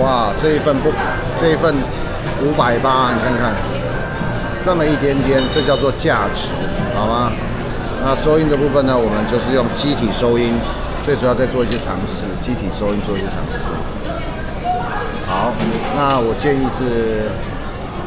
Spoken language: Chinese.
哇，这一份不，这一份五百八。你看看这么一点点，这叫做价值好吗？那收音的部分呢，我们就是用机体收音，最主要在做一些尝试，机体收音做一些尝试。好，那我建议是。